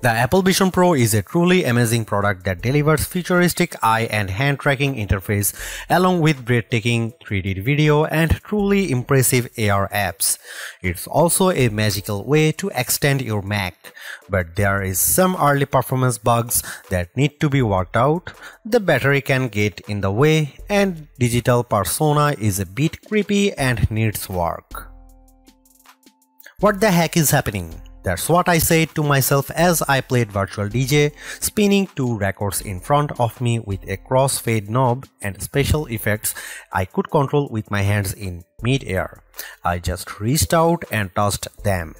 The Apple Vision Pro is a truly amazing product that delivers futuristic eye and hand tracking interface along with breathtaking 3D video and truly impressive AR apps. It's also a magical way to extend your Mac, but there is some early performance bugs that need to be worked out. The battery can get in the way and digital persona is a bit creepy and needs work. What the heck is happening? That's what I said to myself as I played virtual DJ, spinning two records in front of me with a crossfade knob and special effects I could control with my hands in mid-air. I just reached out and touched them.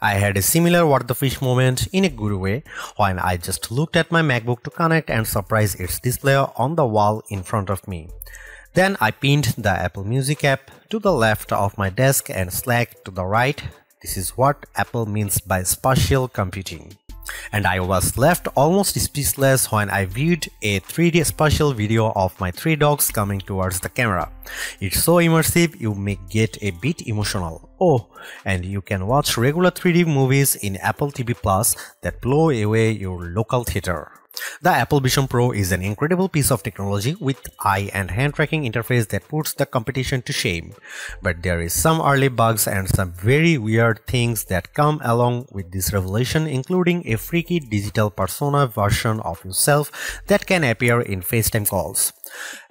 I had a similar what the fish moment in a good way when I just looked at my MacBook to connect and surprise its display on the wall in front of me. Then I pinned the Apple Music app to the left of my desk and Slack to the right this is what Apple means by spatial computing. And I was left almost speechless when I viewed a 3D spatial video of my three dogs coming towards the camera. It's so immersive you may get a bit emotional. Oh, and you can watch regular 3D movies in Apple TV Plus that blow away your local theater. The Apple Vision Pro is an incredible piece of technology with eye and hand tracking interface that puts the competition to shame. But there is some early bugs and some very weird things that come along with this revelation including a freaky digital persona version of yourself that can appear in FaceTime calls.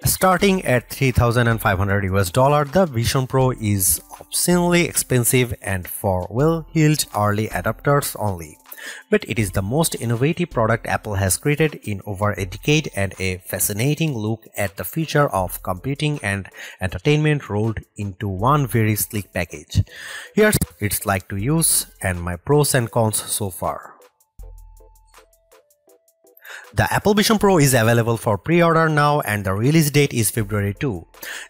Starting at 3500 US dollar, the Vision Pro is obscenely expensive and for well-heeled early adopters only but it is the most innovative product Apple has created in over a decade and a fascinating look at the future of computing and entertainment rolled into one very sleek package. Here's it's like to use and my pros and cons so far. The Apple Vision Pro is available for pre-order now and the release date is February 2.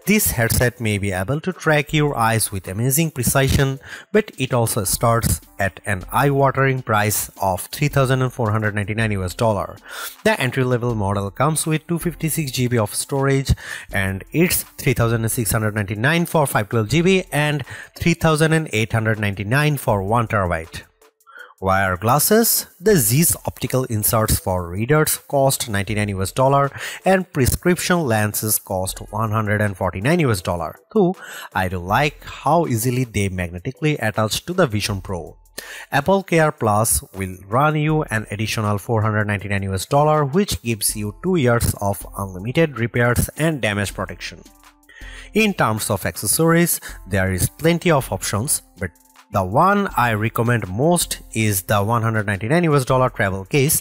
This headset may be able to track your eyes with amazing precision, but it also starts at an eye-watering price of 3499 US dollar. The entry-level model comes with 256 GB of storage and it's 3699 for 512 GB and 3899 for 1 terabyte. Wire glasses, the Zeiss optical inserts for readers cost 99 US dollar and prescription lenses cost 149 US dollar. Though I do like how easily they magnetically attach to the Vision Pro. Apple Care Plus will run you an additional 499 US dollar which gives you 2 years of unlimited repairs and damage protection. In terms of accessories, there is plenty of options, but the one I recommend most is the 199 US dollar travel case,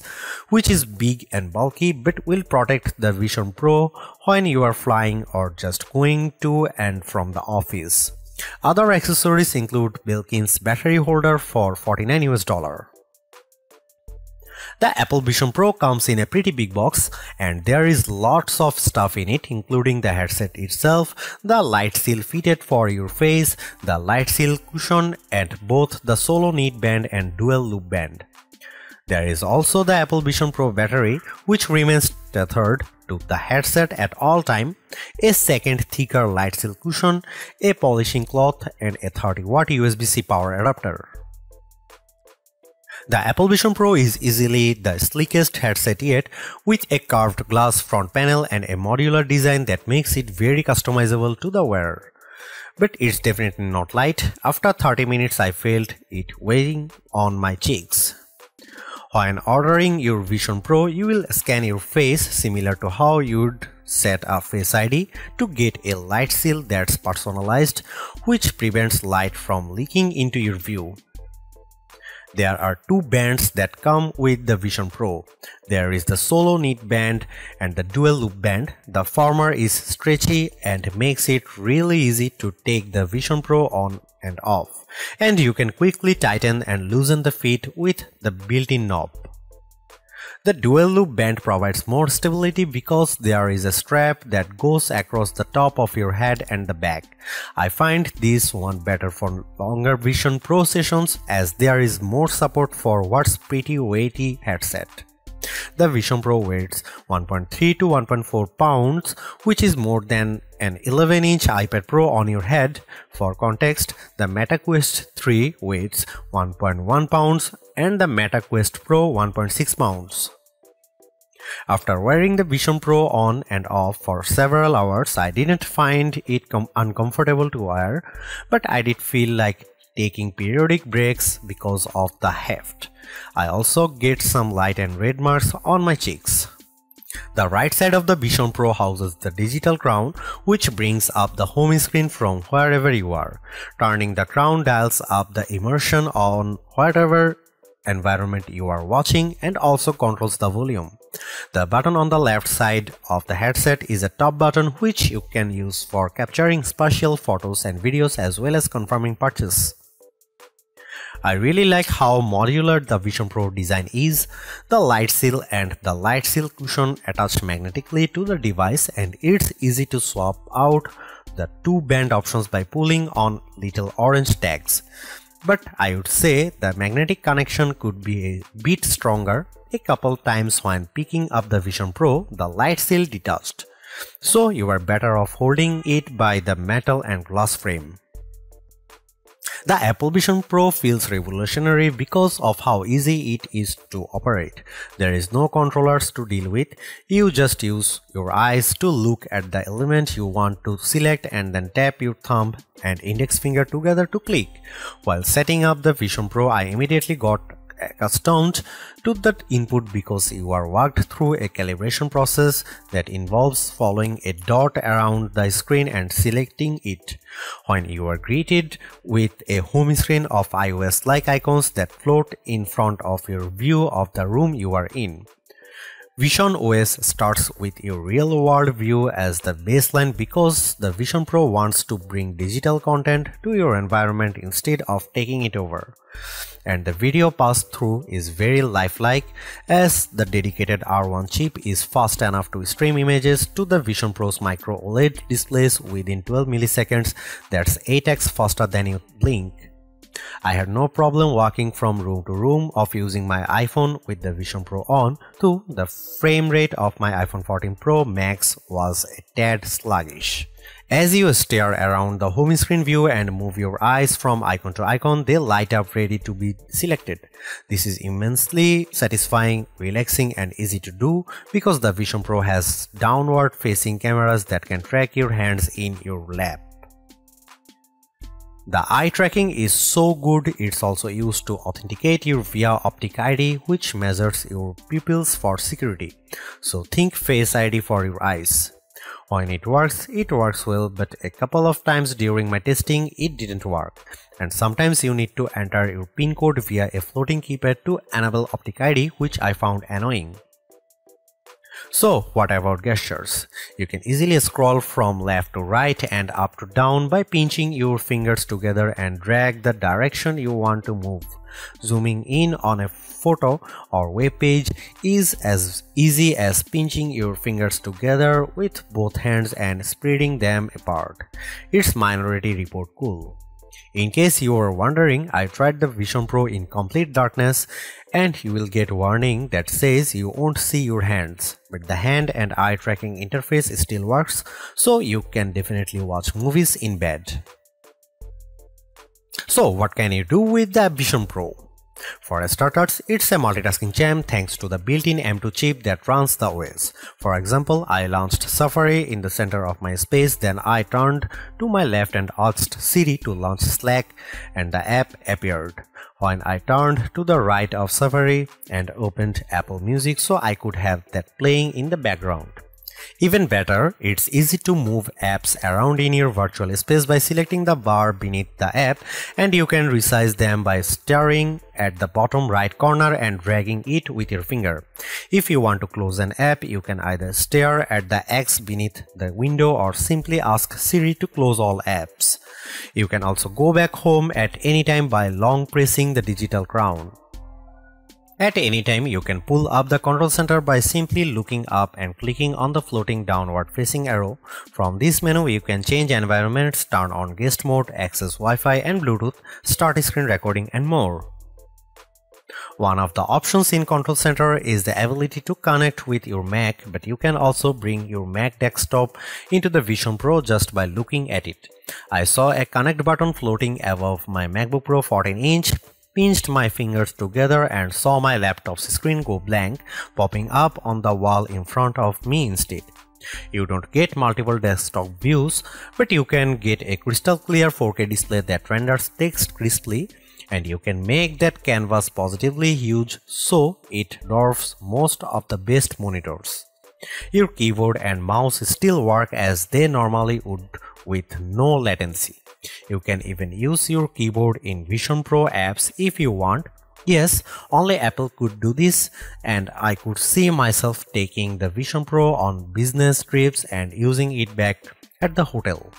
which is big and bulky but will protect the Vision Pro when you are flying or just going to and from the office. Other accessories include Belkin's battery holder for 49 US dollar. The Apple Vision Pro comes in a pretty big box and there is lots of stuff in it including the headset itself, the light seal fitted for your face, the light seal cushion and both the solo knit band and dual loop band. There is also the Apple Vision Pro battery which remains tethered to the headset at all time, a second thicker light seal cushion, a polishing cloth and a 30 watt USB-C power adapter. The Apple Vision Pro is easily the sleekest headset yet with a curved glass front panel and a modular design that makes it very customizable to the wearer. But it's definitely not light. After 30 minutes I felt it weighing on my cheeks. When ordering your Vision Pro, you will scan your face similar to how you'd set a Face ID to get a light seal that's personalized which prevents light from leaking into your view. There are two bands that come with the Vision Pro. There is the solo knit band and the dual loop band. The former is stretchy and makes it really easy to take the Vision Pro on and off. And you can quickly tighten and loosen the fit with the built-in knob. The dual loop band provides more stability because there is a strap that goes across the top of your head and the back. I find this one better for longer Vision Pro sessions as there is more support for what's pretty weighty headset. The Vision Pro weighs 1.3 to 1.4 pounds, which is more than an 11-inch iPad Pro on your head. For context, the Meta Quest 3 weighs 1.1 pounds and the Meta Quest Pro 1.6 mounts. After wearing the Vision Pro on and off for several hours, I didn't find it uncomfortable to wear, but I did feel like taking periodic breaks because of the heft. I also get some light and red marks on my cheeks. The right side of the Vision Pro houses the digital crown which brings up the home screen from wherever you are. Turning the crown dials up the immersion on whatever environment you are watching and also controls the volume. The button on the left side of the headset is a top button which you can use for capturing spatial photos and videos as well as confirming purchase. I really like how modular the Vision Pro design is. The light seal and the light seal cushion attached magnetically to the device and it's easy to swap out the two band options by pulling on little orange tags. But I would say the magnetic connection could be a bit stronger. A couple times when picking up the Vision Pro, the light seal detached. So you are better off holding it by the metal and glass frame. The Apple Vision Pro feels revolutionary because of how easy it is to operate. There is no controllers to deal with, you just use your eyes to look at the element you want to select and then tap your thumb and index finger together to click. While setting up the Vision Pro, I immediately got accustomed to that input because you are walked through a calibration process that involves following a dot around the screen and selecting it. When you are greeted with a home screen of iOS-like icons that float in front of your view of the room you are in. Vision OS starts with a real-world view as the baseline because the Vision Pro wants to bring digital content to your environment instead of taking it over. And the video pass-through is very lifelike as the dedicated R1 chip is fast enough to stream images to the Vision Pro's micro OLED displays within 12 milliseconds that's 8x faster than you blink. I had no problem walking from room to room of using my iPhone with the Vision Pro on to the frame rate of my iPhone 14 Pro Max was a tad sluggish. As you stare around the home screen view and move your eyes from icon to icon, they light up ready to be selected. This is immensely satisfying, relaxing and easy to do because the Vision Pro has downward facing cameras that can track your hands in your lap. The eye tracking is so good it's also used to authenticate you via Optic ID which measures your pupils for security. So think Face ID for your eyes. When it works, it works well but a couple of times during my testing it didn't work. And sometimes you need to enter your pin code via a floating keypad to enable Optic ID which I found annoying. So what about gestures? You can easily scroll from left to right and up to down by pinching your fingers together and drag the direction you want to move. Zooming in on a photo or web page is as easy as pinching your fingers together with both hands and spreading them apart. It's Minority Report cool. In case you are wondering, I tried the Vision Pro in complete darkness and you will get warning that says you won't see your hands. But the hand and eye tracking interface still works, so you can definitely watch movies in bed. So what can you do with the Vision Pro? For starters, it's a multitasking gem thanks to the built-in M2 chip that runs the OS. For example, I launched Safari in the center of my space, then I turned to my left and asked Siri to launch Slack and the app appeared. When I turned to the right of Safari and opened Apple Music so I could have that playing in the background. Even better, it's easy to move apps around in your virtual space by selecting the bar beneath the app and you can resize them by staring at the bottom right corner and dragging it with your finger. If you want to close an app, you can either stare at the X beneath the window or simply ask Siri to close all apps. You can also go back home at any time by long pressing the digital crown. At any time, you can pull up the control center by simply looking up and clicking on the floating downward facing arrow. From this menu, you can change environments, turn on guest mode, access Wi-Fi and Bluetooth, start screen recording and more. One of the options in Control Center is the ability to connect with your Mac, but you can also bring your Mac desktop into the Vision Pro just by looking at it. I saw a connect button floating above my MacBook Pro 14 inch pinched my fingers together and saw my laptop's screen go blank, popping up on the wall in front of me instead. You don't get multiple desktop views, but you can get a crystal clear 4K display that renders text crisply and you can make that canvas positively huge so it dwarfs most of the best monitors. Your keyboard and mouse still work as they normally would with no latency. You can even use your keyboard in Vision Pro apps if you want. Yes, only Apple could do this and I could see myself taking the Vision Pro on business trips and using it back at the hotel.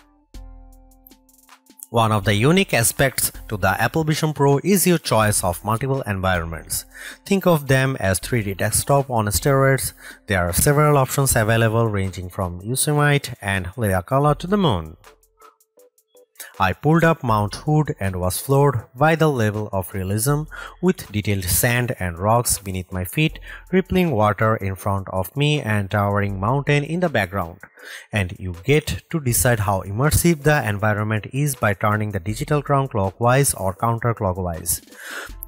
One of the unique aspects to the Apple Vision Pro is your choice of multiple environments. Think of them as 3D desktop on steroids. There are several options available ranging from Yosemite and Haleakala to the moon. I pulled up Mount Hood and was floored by the level of realism with detailed sand and rocks beneath my feet, rippling water in front of me and towering mountain in the background and you get to decide how immersive the environment is by turning the digital crown clockwise or counterclockwise.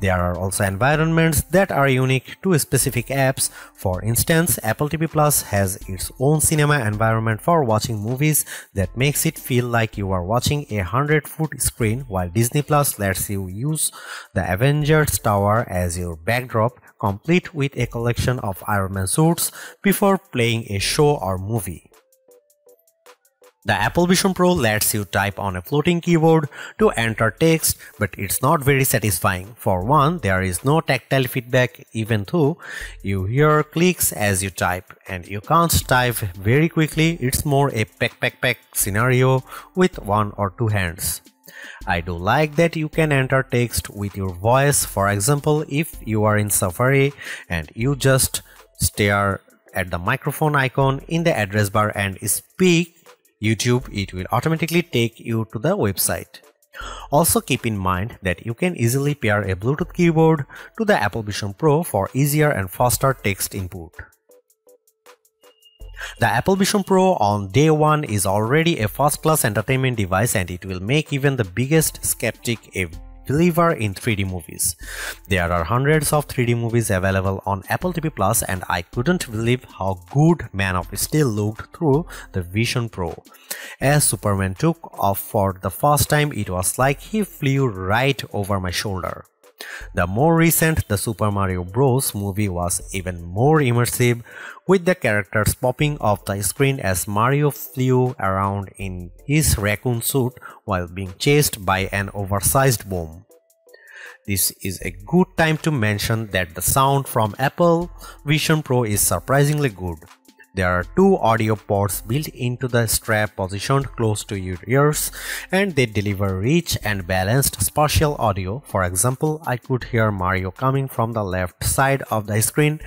There are also environments that are unique to specific apps. For instance, Apple TV Plus has its own cinema environment for watching movies that makes it feel like you are watching a 100 foot screen while Disney Plus lets you use the Avengers Tower as your backdrop complete with a collection of Iron Man suits before playing a show or movie. The Apple Vision Pro lets you type on a floating keyboard to enter text, but it's not very satisfying. For one, there is no tactile feedback even though you hear clicks as you type and you can't type very quickly. It's more a peck peck peck scenario with one or two hands. I do like that you can enter text with your voice. For example, if you are in Safari and you just stare at the microphone icon in the address bar and speak YouTube, it will automatically take you to the website. Also keep in mind that you can easily pair a Bluetooth keyboard to the Apple Vision Pro for easier and faster text input. The Apple Vision Pro on day one is already a first-class entertainment device and it will make even the biggest skeptic believer in 3D movies. There are hundreds of 3D movies available on Apple TV Plus and I couldn't believe how good Man of Steel looked through the Vision Pro. As Superman took off for the first time, it was like he flew right over my shoulder. The more recent The Super Mario Bros. movie was even more immersive, with the characters popping off the screen as Mario flew around in his raccoon suit while being chased by an oversized bomb. This is a good time to mention that the sound from Apple Vision Pro is surprisingly good. There are two audio ports built into the strap positioned close to your ears and they deliver rich and balanced spatial audio. For example, I could hear Mario coming from the left side of the screen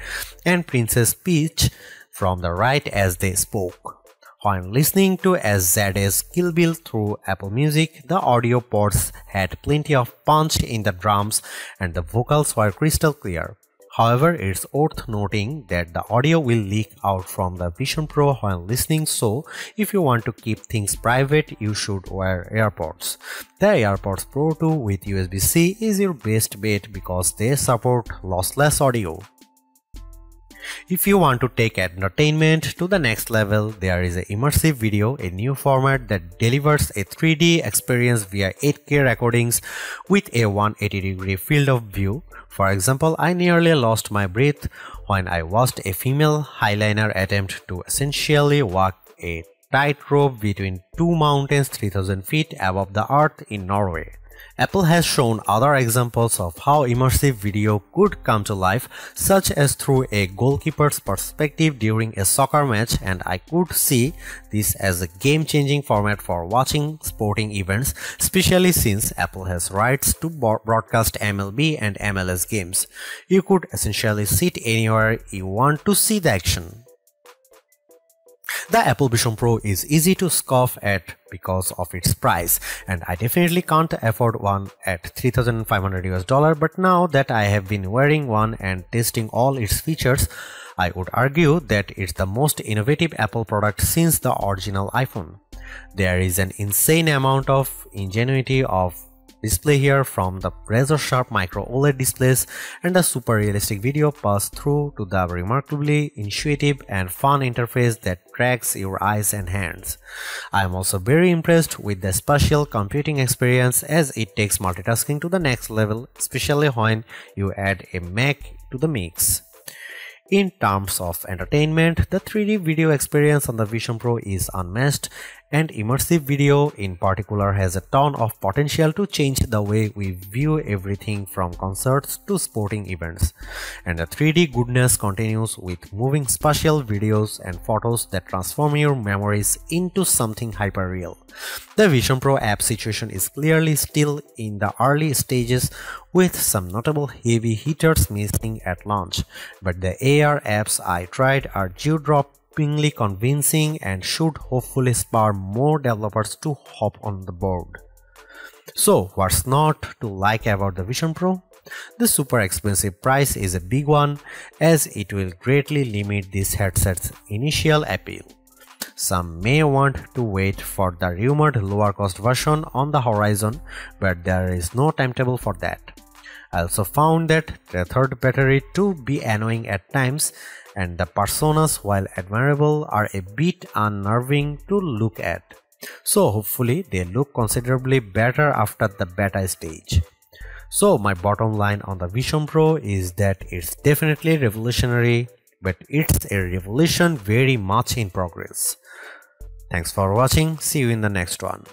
and Princess Peach from the right as they spoke. When listening to SZA's Kill Bill through Apple Music, the audio ports had plenty of punch in the drums and the vocals were crystal clear. However, it's worth noting that the audio will leak out from the Vision Pro while listening so if you want to keep things private you should wear AirPods. The AirPods Pro 2 with USB-C is your best bet because they support lossless audio. If you want to take entertainment to the next level, there is a immersive video, a new format that delivers a 3D experience via 8K recordings with a 180 degree field of view. For example, I nearly lost my breath when I watched a female highliner attempt to essentially walk a tightrope between two mountains 3000 feet above the earth in Norway. Apple has shown other examples of how immersive video could come to life, such as through a goalkeeper's perspective during a soccer match and I could see this as a game-changing format for watching sporting events, especially since Apple has rights to broadcast MLB and MLS games. You could essentially sit anywhere you want to see the action. The Apple Vision Pro is easy to scoff at because of its price and I definitely can't afford one at 3500 US dollar but now that I have been wearing one and testing all its features I would argue that it's the most innovative Apple product since the original iPhone. There is an insane amount of ingenuity of display here from the razor sharp micro OLED displays and the super realistic video pass through to the remarkably intuitive and fun interface that tracks your eyes and hands. I am also very impressed with the spatial computing experience as it takes multitasking to the next level, especially when you add a Mac to the mix. In terms of entertainment, the 3D video experience on the Vision Pro is unmatched and immersive video in particular has a ton of potential to change the way we view everything from concerts to sporting events. And the 3D goodness continues with moving spatial videos and photos that transform your memories into something hyper-real. The Vision Pro app situation is clearly still in the early stages with some notable heavy hitters missing at launch, but the AR apps I tried are jaw-dropping shockingly convincing and should hopefully spur more developers to hop on the board. So what's not to like about the Vision Pro? The super expensive price is a big one as it will greatly limit this headset's initial appeal. Some may want to wait for the rumored lower cost version on the horizon but there is no timetable for that. I also found that the third battery to be annoying at times and the personas while admirable are a bit unnerving to look at. So hopefully they look considerably better after the beta stage. So my bottom line on the Vision Pro is that it's definitely revolutionary but it's a revolution very much in progress. Thanks for watching, see you in the next one.